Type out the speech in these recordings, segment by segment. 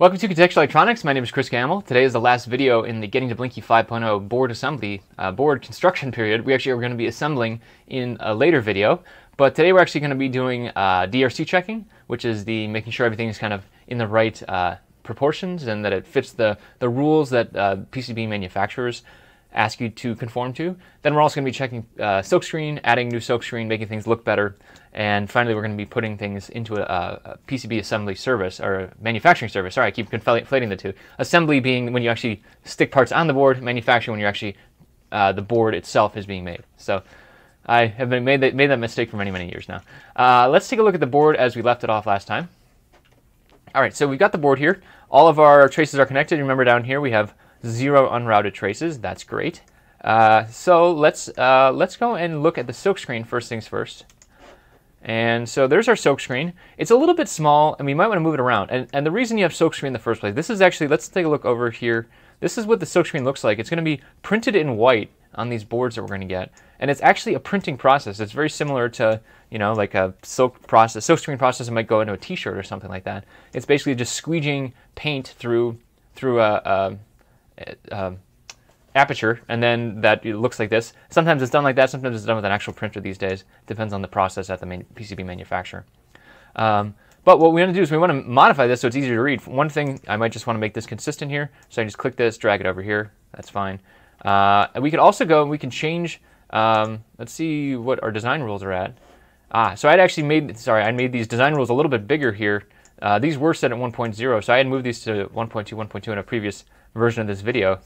Welcome to Contextual Electronics. My name is Chris Gammell. Today is the last video in the Getting to Blinky 5.0 board assembly, uh, board construction period. We actually are going to be assembling in a later video, but today we're actually going to be doing uh, DRC checking, which is the making sure everything is kind of in the right uh, proportions and that it fits the, the rules that uh, PCB manufacturers ask you to conform to. Then we're also going to be checking uh, silkscreen, adding new silkscreen, making things look better. And finally, we're going to be putting things into a, a PCB assembly service or manufacturing service. Sorry, I keep conflating the two. Assembly being when you actually stick parts on the board, manufacturing when you're actually uh, the board itself is being made. So I have been made that, made that mistake for many, many years now. Uh, let's take a look at the board as we left it off last time. All right, so we've got the board here. All of our traces are connected. Remember down here we have zero unrouted traces. That's great. Uh, so let's uh, let's go and look at the silk screen first things first. And so there's our silk screen. It's a little bit small, and we might want to move it around. And, and the reason you have silk screen in the first place, this is actually, let's take a look over here. This is what the silk screen looks like. It's going to be printed in white on these boards that we're going to get. And it's actually a printing process. It's very similar to, you know, like a silk process. Silk screen process that might go into a t-shirt or something like that. It's basically just squeegeeing paint through through a, a uh, aperture, and then that looks like this. Sometimes it's done like that. Sometimes it's done with an actual printer these days. Depends on the process at the main PCB manufacturer. Um, but what we want to do is we want to modify this so it's easier to read. One thing, I might just want to make this consistent here. So I just click this, drag it over here. That's fine. Uh, and we could also go and we can change, um, let's see what our design rules are at. Ah, so I'd actually made, sorry, I made these design rules a little bit bigger here. Uh, these were set at 1.0, so I had moved these to 1.2, 1.2 in a previous version of this video.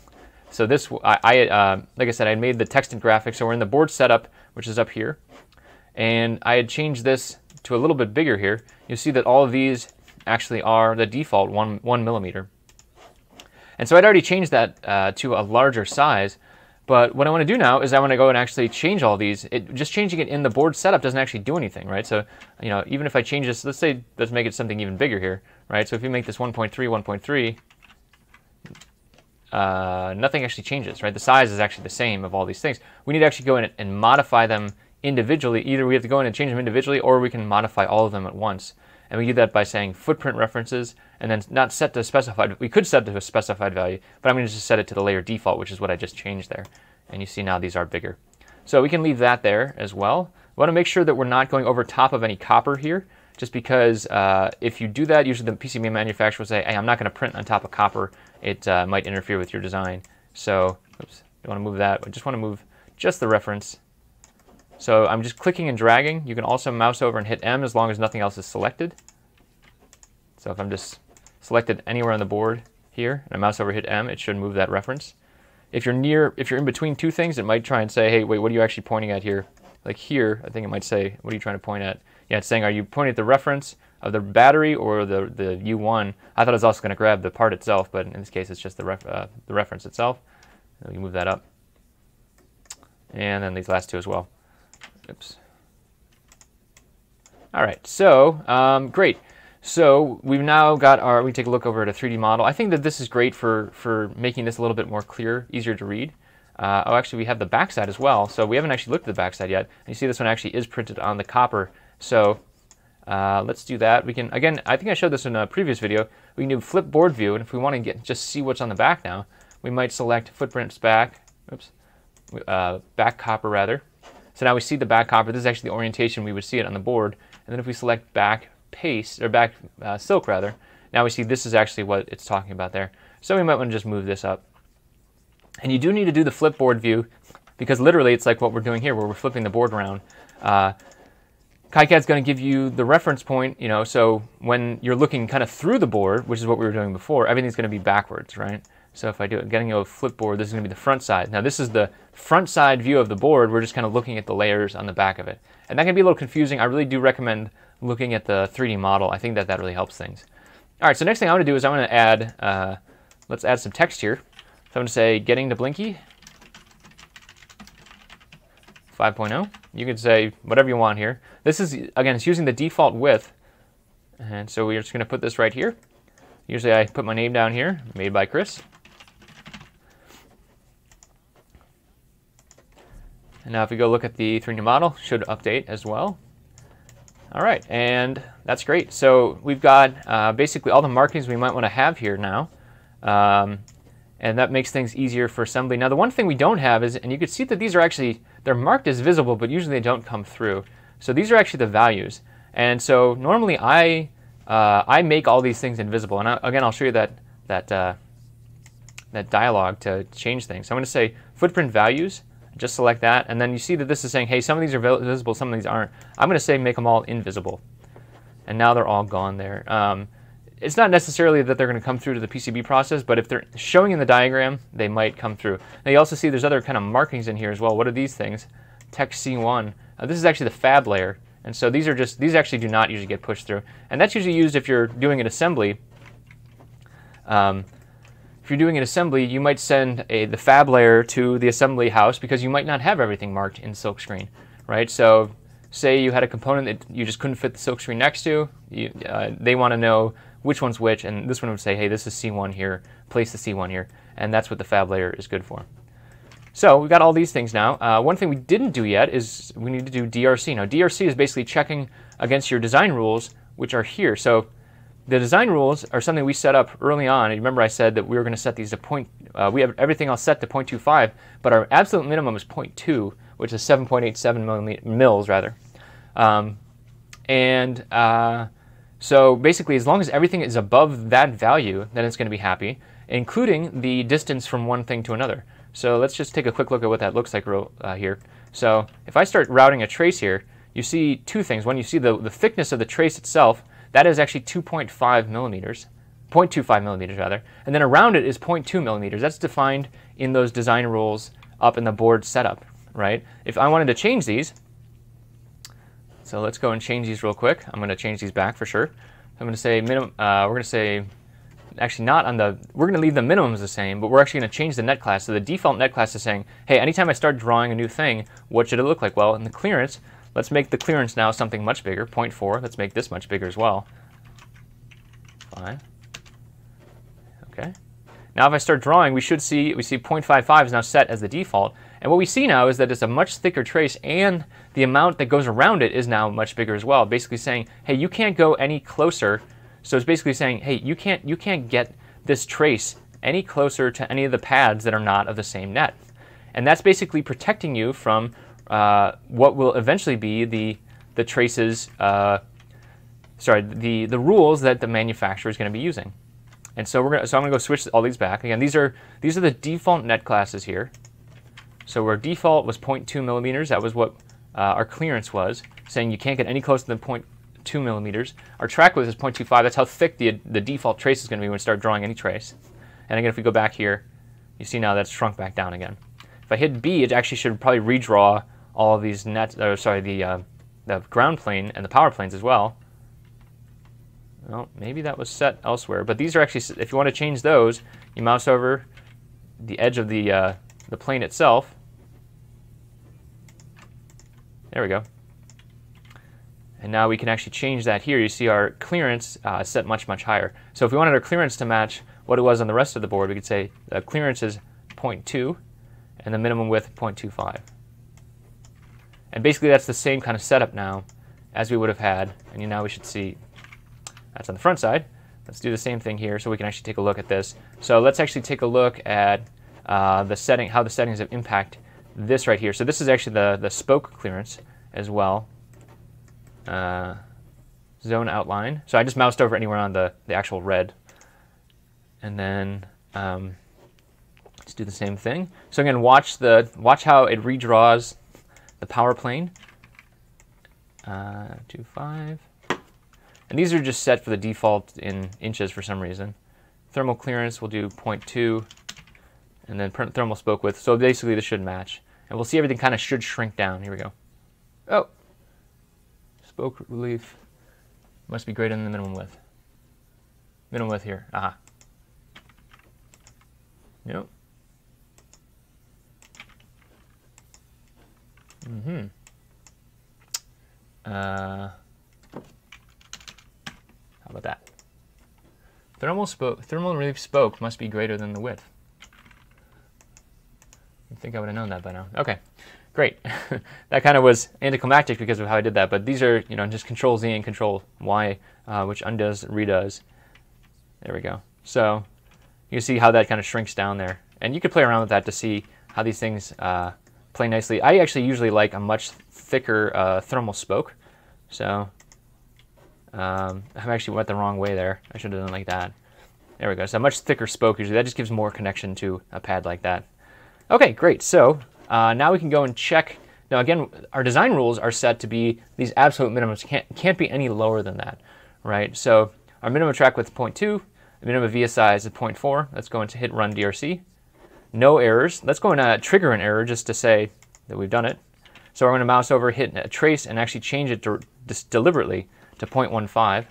So this, I, I uh, like I said, I made the text and graphics. So we're in the board setup, which is up here. And I had changed this to a little bit bigger here. You'll see that all of these actually are the default one, one millimeter. And so I'd already changed that uh, to a larger size. But what I want to do now is I want to go and actually change all these. It, just changing it in the board setup doesn't actually do anything, right? So, you know, even if I change this, let's say, let's make it something even bigger here, right? So if you make this 1.3, 1.3, uh, nothing actually changes, right? The size is actually the same of all these things. We need to actually go in and modify them individually. Either we have to go in and change them individually, or we can modify all of them at once. And we do that by saying footprint references, and then not set to specified. We could set to a specified value, but I'm going to just set it to the layer default, which is what I just changed there. And you see now these are bigger. So we can leave that there as well. We want to make sure that we're not going over top of any copper here, just because uh, if you do that, usually the PCB manufacturer will say, hey, I'm not going to print on top of copper it uh, might interfere with your design. So, oops, want to move that. I just want to move just the reference. So I'm just clicking and dragging. You can also mouse over and hit M as long as nothing else is selected. So if I'm just selected anywhere on the board here, and I mouse over hit M, it should move that reference. If you're near, if you're in between two things, it might try and say, hey, wait, what are you actually pointing at here? Like here, I think it might say, what are you trying to point at? Yeah, it's saying, are you pointing at the reference of the battery or the, the U1. I thought it was also going to grab the part itself, but in this case it's just the, ref, uh, the reference itself. We can move that up. And then these last two as well. Oops. All right, so um, great. So we've now got our, we take a look over at a 3D model. I think that this is great for, for making this a little bit more clear, easier to read. Uh, oh, actually, we have the backside as well. So we haven't actually looked at the backside yet. And you see this one actually is printed on the copper. So uh, let's do that. We can, again, I think I showed this in a previous video. We can do flip board view, and if we want to get just see what's on the back now, we might select footprints back, oops, uh, back copper rather. So now we see the back copper. This is actually the orientation we would see it on the board. And then if we select back paste, or back uh, silk rather, now we see this is actually what it's talking about there. So we might want to just move this up. And you do need to do the flip board view because literally it's like what we're doing here where we're flipping the board around. Uh, KiCad's going to give you the reference point, you know, so when you're looking kind of through the board, which is what we were doing before, everything's going to be backwards, right? So if I do it, getting a flip board, this is going to be the front side. Now this is the front side view of the board. We're just kind of looking at the layers on the back of it. And that can be a little confusing. I really do recommend looking at the 3D model. I think that that really helps things. All right, so next thing I want to do is I want to add, uh, let's add some text here. So I'm going to say getting to Blinky 5.0. You can say whatever you want here. This is, again, it's using the default width. And so we're just going to put this right here. Usually I put my name down here, made by Chris. And now if we go look at the 3D model, should update as well. All right, and that's great. So we've got uh, basically all the markings we might want to have here now. Um, and that makes things easier for assembly. Now the one thing we don't have is, and you can see that these are actually, they're marked as visible, but usually they don't come through. So these are actually the values. And so normally I, uh, I make all these things invisible. And I, again, I'll show you that, that, uh, that dialog to change things. So I'm going to say footprint values, just select that, and then you see that this is saying, hey, some of these are visible, some of these aren't. I'm going to say make them all invisible. And now they're all gone there. Um, it's not necessarily that they're going to come through to the PCB process, but if they're showing in the diagram, they might come through. Now you also see there's other kind of markings in here as well. What are these things? Text C1. Uh, this is actually the fab layer. And so these are just, these actually do not usually get pushed through. And that's usually used if you're doing an assembly. Um, if you're doing an assembly, you might send a, the fab layer to the assembly house because you might not have everything marked in silkscreen, right? So say you had a component that you just couldn't fit the silkscreen next to, you, uh, they want to know which one's which, and this one would say, hey, this is C1 here, place the C1 here, and that's what the fab layer is good for. So we've got all these things now. Uh, one thing we didn't do yet is we need to do DRC. Now DRC is basically checking against your design rules, which are here. So the design rules are something we set up early on. And remember I said that we were going to set these to point, uh, we have everything else set to 0.25, but our absolute minimum is 0.2, which is 7.87 mils rather. Um, and uh, so basically as long as everything is above that value, then it's going to be happy, including the distance from one thing to another. So let's just take a quick look at what that looks like uh, here. So if I start routing a trace here, you see two things. One, you see the, the thickness of the trace itself, that is actually 2.5 millimeters, 0.25 millimeters rather, and then around it is 0.2 millimeters. That's defined in those design rules up in the board setup, right? If I wanted to change these, so let's go and change these real quick. I'm going to change these back for sure. I'm going to say minimum. Uh, we're going to say actually not on the. We're going to leave the minimums the same, but we're actually going to change the net class. So the default net class is saying, hey, anytime I start drawing a new thing, what should it look like? Well, in the clearance, Let's make the clearance now something much bigger, 0.4. Let's make this much bigger as well. Fine. Okay. Now if I start drawing, we should see, we see 0.55 is now set as the default. And what we see now is that it's a much thicker trace and the amount that goes around it is now much bigger as well. Basically saying, hey, you can't go any closer. So it's basically saying, hey, you can't, you can't get this trace any closer to any of the pads that are not of the same net. And that's basically protecting you from uh, what will eventually be the the traces, uh, sorry, the the rules that the manufacturer is going to be using. And so we're gonna, so I'm going to go switch all these back. Again, these are these are the default net classes here. So our default was 0.2 millimeters. That was what uh, our clearance was, saying you can't get any closer than 0.2 millimeters. Our track width is 0.25. That's how thick the the default trace is going to be when we start drawing any trace. And again, if we go back here, you see now that's shrunk back down again. If I hit B, it actually should probably redraw all of these net, or sorry, the, uh, the ground plane and the power planes as well. Well, maybe that was set elsewhere, but these are actually, if you want to change those, you mouse over the edge of the, uh, the plane itself. There we go. And now we can actually change that here. You see our clearance uh, set much, much higher. So if we wanted our clearance to match what it was on the rest of the board, we could say the clearance is 0.2 and the minimum width 0.25. And basically that's the same kind of setup now as we would have had. And now we should see that's on the front side. Let's do the same thing here so we can actually take a look at this. So let's actually take a look at uh, the setting, how the settings have impact this right here. So this is actually the, the spoke clearance as well. Uh, zone outline. So I just moused over anywhere on the, the actual red. And then um, let's do the same thing. So again, watch the watch how it redraws the power plane. Uh, two five. And these are just set for the default in inches for some reason. Thermal clearance, we'll do 0.2, and then print thermal spoke width. So basically this should match. And we'll see everything kind of should shrink down. Here we go. Oh, spoke relief must be greater than the minimum width. Minimum width here, aha. Yep. Mm-hmm. Uh, how about that? Thermal, spoke, thermal relief spoke must be greater than the width. I think I would have known that by now. Okay. great. that kind of was anticlimactic because of how I did that, but these are, you know, just Control Z and Control Y, uh, which undoes, redoes. There we go. So you see how that kind of shrinks down there. And you could play around with that to see how these things uh, play nicely. I actually usually like a much thicker uh, thermal spoke. So um, I actually went the wrong way there. I should have done like that. There we go. So a much thicker spoke usually. That just gives more connection to a pad like that. Okay, great. So uh, now we can go and check. Now again, our design rules are set to be these absolute minimums. Can't, can't be any lower than that, right? So our minimum track width is 0.2. The minimum via size is 0.4. Let's go into hit run DRC. No errors. Let's go and uh, trigger an error just to say that we've done it. So we're going to mouse over, hit a trace, and actually change it deliberately to 0.15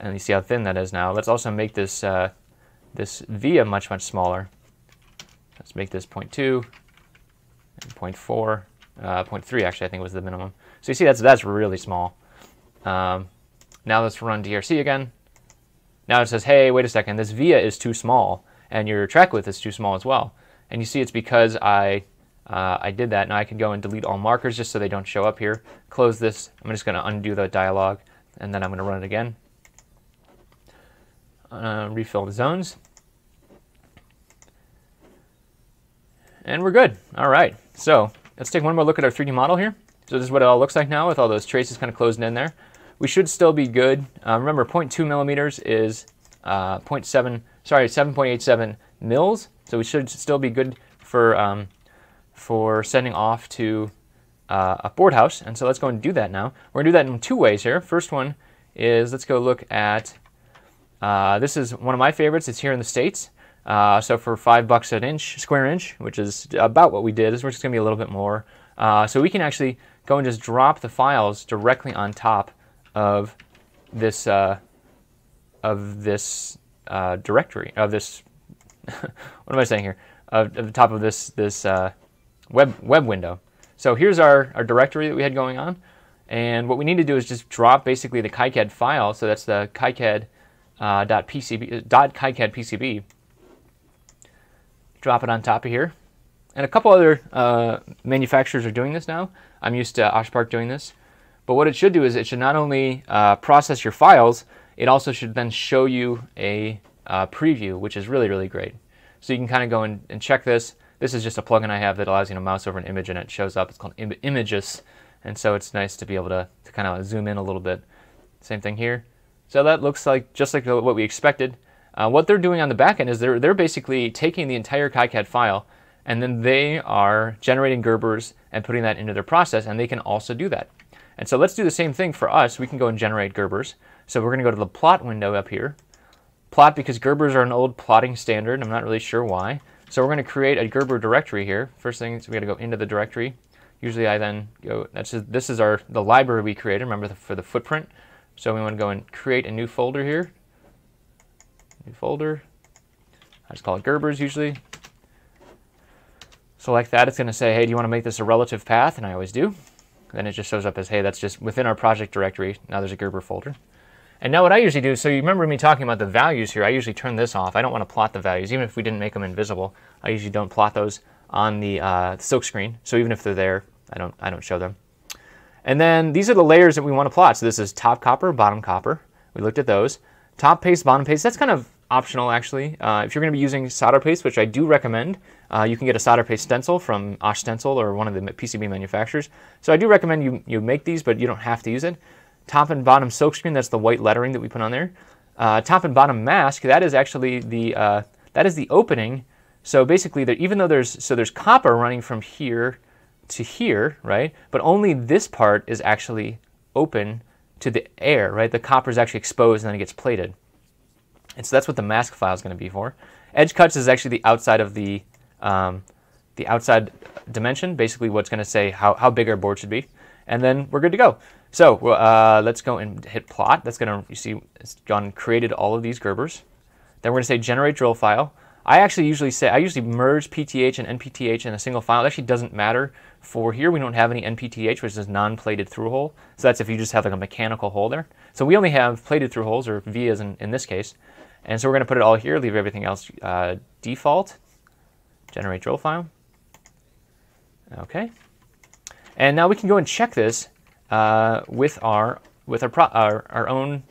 and you see how thin that is now. Let's also make this uh, this via much, much smaller. Let's make this 0.2 and 0.4, uh, 0.3 actually I think was the minimum. So you see that's, that's really small. Um, now let's run DRC again. Now it says, hey, wait a second, this via is too small and your track width is too small as well. And you see it's because I, uh, I did that. Now I can go and delete all markers just so they don't show up here. Close this. I'm just going to undo the dialog and then I'm going to run it again uh, refill the zones. And we're good. All right, so let's take one more look at our 3D model here. So this is what it all looks like now with all those traces kind of closed in there. We should still be good. Uh, remember, 0.2 millimeters is uh, 0.7, sorry, 7.87 mils. So we should still be good for um, for sending off to uh, a board house. And so let's go and do that now. We're gonna do that in two ways here. First one is let's go look at uh, this is one of my favorites. It's here in the States. Uh, so for five bucks an inch, square inch, which is about what we did, this is just going to be a little bit more. Uh, so we can actually go and just drop the files directly on top of this uh, of this uh, directory of this. what am I saying here? Of, of the top of this this uh, web web window. So here's our, our directory that we had going on. And what we need to do is just drop basically the KiCad file. So that's the KiCad uh, .pcb, dot KiCad PCB. Drop it on top of here. And a couple other uh, manufacturers are doing this now. I'm used to OshPark doing this. But what it should do is it should not only uh, process your files, it also should then show you a uh, preview, which is really, really great. So you can kind of go and, and, check this. This is just a plugin I have that allows you to mouse over an image and it shows up. It's called Im Images. And so it's nice to be able to, to kind of zoom in a little bit. Same thing here. So that looks like just like what we expected. Uh, what they're doing on the back end is they're, they're basically taking the entire KiCad file and then they are generating Gerbers and putting that into their process and they can also do that. And so let's do the same thing for us. We can go and generate Gerbers. So we're going to go to the plot window up here. Plot because Gerbers are an old plotting standard. I'm not really sure why. So we're going to create a Gerber directory here. First thing is we got to go into the directory. Usually I then go, that's just, this is our the library we created, remember the, for the footprint. So we want to go and create a new folder here. New folder. I just call it Gerbers usually. Select that. It's going to say, hey, do you want to make this a relative path? And I always do. Then it just shows up as, hey, that's just within our project directory. Now there's a Gerber folder. And now what I usually do, so you remember me talking about the values here, I usually turn this off. I don't want to plot the values, even if we didn't make them invisible. I usually don't plot those on the uh, silk screen. So even if they're there, I don't, I don't show them. And then these are the layers that we want to plot. So this is top copper, bottom copper. We looked at those. Top paste, bottom paste, that's kind of optional actually. Uh, if you're going to be using solder paste, which I do recommend, uh, you can get a solder paste stencil from Osh Stencil or one of the PCB manufacturers. So I do recommend you, you make these, but you don't have to use it. Top and bottom silkscreen, that's the white lettering that we put on there. Uh, top and bottom mask, that is actually the, uh, that is the opening. So basically, there, even though there's, so there's copper running from here to here, right? But only this part is actually open to the air, right? The copper is actually exposed and then it gets plated. And so that's what the mask file is going to be for. Edge cuts is actually the outside of the um, the outside dimension, basically what's going to say how, how big our board should be. And then we're good to go. So uh, let's go and hit plot. That's going to, you see, it's gone created all of these Gerbers. Then we're going to say generate drill file. I actually usually say, I usually merge PTH and NPTH in a single file. It actually doesn't matter for here. We don't have any NPTH, which is non-plated through hole. So that's if you just have like a mechanical hole there. So we only have plated through holes, or vias in, in this case. And so we're going to put it all here, leave everything else uh, default, generate drill file. Okay. And now we can go and check this uh, with our with our, our, our own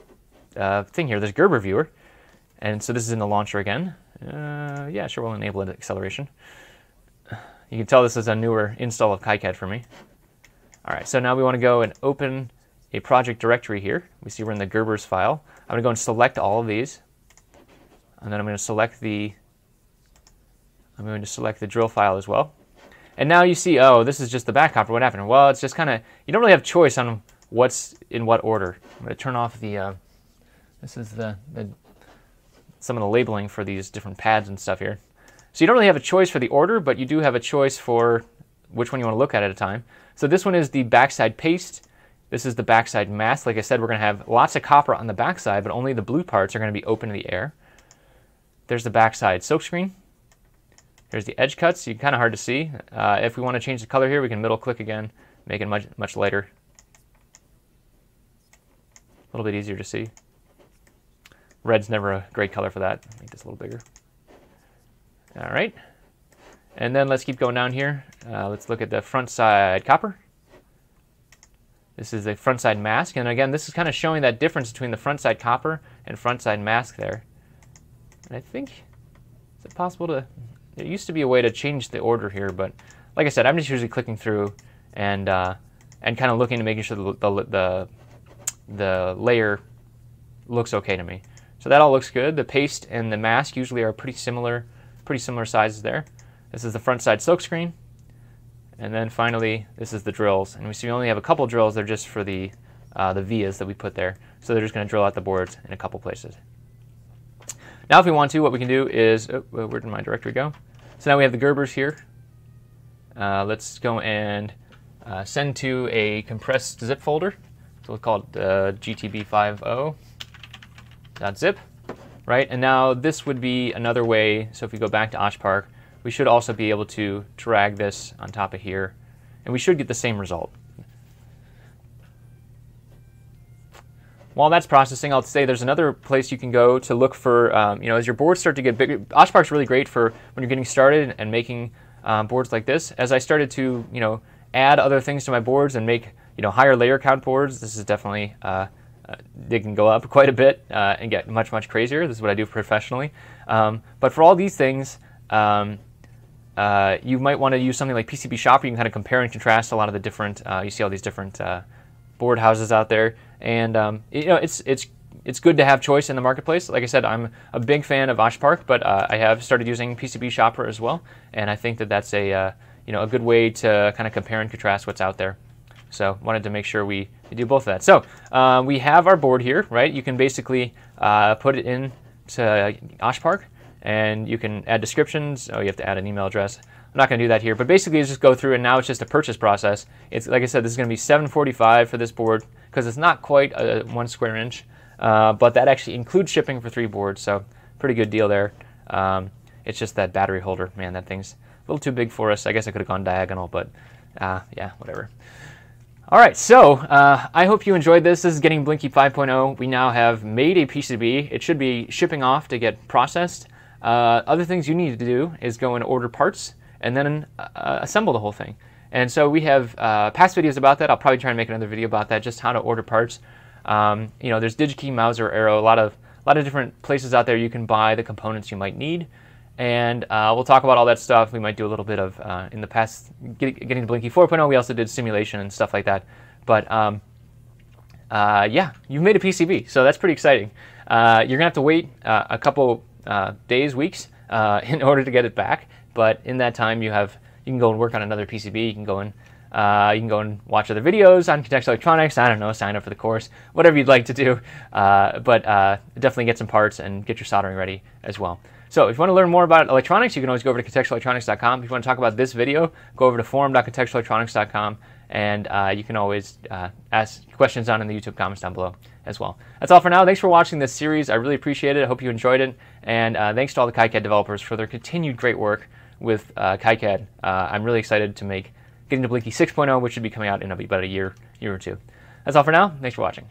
uh, thing here. this Gerber viewer. And so this is in the launcher again. Uh, yeah, sure, we'll enable it acceleration. You can tell this is a newer install of KiCad for me. All right, so now we want to go and open a project directory here. We see we're in the Gerber's file. I'm going to go and select all of these. And then I'm going to select the I'm going to select the drill file as well. And now you see, oh, this is just the back copper. What happened? Well, it's just kind of, you don't really have choice on what's in what order. I'm going to turn off the, uh, this is the, the, some of the labeling for these different pads and stuff here. So you don't really have a choice for the order, but you do have a choice for which one you want to look at at a time. So this one is the backside paste. This is the backside mask. Like I said, we're going to have lots of copper on the backside, but only the blue parts are going to be open to the air. There's the backside silkscreen. There's the edge cuts. You kind of hard to see. Uh, if we want to change the color here, we can middle click again, make it much much lighter. A little bit easier to see. Red's never a great color for that. Make this a little bigger. All right. And then let's keep going down here. Uh, let's look at the front side copper. This is the front side mask. And again, this is kind of showing that difference between the front side copper and front side mask there. And I think, is it possible to, there used to be a way to change the order here, but like I said, I'm just usually clicking through and uh, and kind of looking to making sure the, the, the, the layer looks okay to me. So that all looks good. The paste and the mask usually are pretty similar, pretty similar sizes there. This is the front side silk screen. And then finally, this is the drills. And we see we only have a couple drills. They're just for the, uh, the vias that we put there. So they're just going to drill out the boards in a couple places. Now if we want to, what we can do is, oh, where did my directory go? So now we have the Gerbers here. Uh, let's go and uh, send to a compressed zip folder. So we'll call it uh, gtb50.zip, right? And now this would be another way, so if we go back to OshPark, we should also be able to drag this on top of here, and we should get the same result. While that's processing, I'll say there's another place you can go to look for, um, you know, as your boards start to get bigger. OshPark's really great for when you're getting started and making um, boards like this. As I started to, you know, add other things to my boards and make, you know, higher layer count boards, this is definitely, uh, uh, they can go up quite a bit uh, and get much, much crazier. This is what I do professionally. Um, but for all these things, um, uh, you might want to use something like PCB Shopper. You can kind of compare and contrast a lot of the different, uh, you see all these different uh, board houses out there, and um, you know it's it's it's good to have choice in the marketplace. Like I said, I'm a big fan of OshPark, but uh, I have started using PCB Shopper as well, and I think that that's a uh, you know a good way to kind of compare and contrast what's out there. So wanted to make sure we, do both of that. So uh, we have our board here, right? You can basically uh, put it in to OshPark, and you can add descriptions. Oh, you have to add an email address. I'm not going to do that here, but basically just go through and now it's just a purchase process. It's like I said, this is going to be 745 for this board because it's not quite a one square inch, uh, but that actually includes shipping for three boards, so pretty good deal there. Um, it's just that battery holder, man, that thing's a little too big for us. I guess I could have gone diagonal, but uh, yeah, whatever. All right, so uh, I hope you enjoyed this. This is Getting Blinky 5.0. We now have made a PCB. It should be shipping off to get processed. Uh, other things you need to do is go and order parts and then uh, assemble the whole thing. And so we have uh, past videos about that. I'll probably try and make another video about that, just how to order parts. Um, you know, there's DigiKey, Mouser, Arrow, a lot of a lot of different places out there you can buy the components you might need. And uh, we'll talk about all that stuff. We might do a little bit of, uh, in the past, get, getting to Blinky 4.0, we also did simulation and stuff like that. But um, uh, yeah, you've made a PCB, so that's pretty exciting. Uh, you're going to have to wait uh, a couple days, weeks, in order to get it back. But in that time, you have you can go and work on another PCB. You can go and uh, you can go and watch other videos on contextual electronics. I don't know, sign up for the course, whatever you'd like to do. Uh, but uh, definitely get some parts and get your soldering ready as well. So if you want to learn more about electronics, you can always go over to contextualelectronics.com. If you want to talk about this video, go over to forum.contextualelectronics.com and uh, you can always uh, ask questions down in the YouTube comments down below as well. That's all for now. Thanks for watching this series. I really appreciate it. I hope you enjoyed it. And uh, thanks to all the KiCad developers for their continued great work with uh, KiCad. Uh, I'm really excited to make Getting to Blinky 6.0, which should be coming out in about a year, year or two. That's all for now. Thanks for watching.